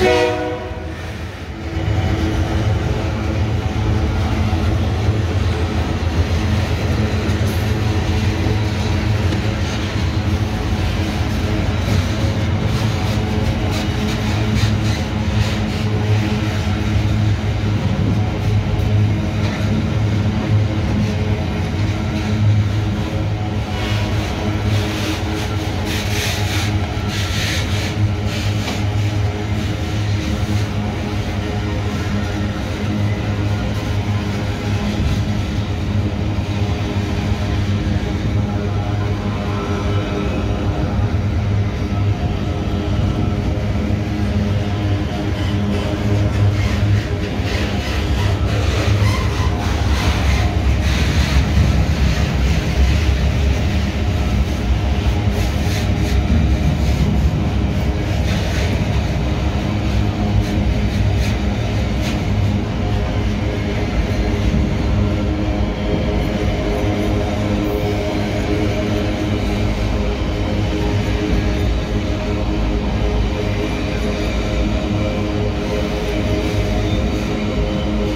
free.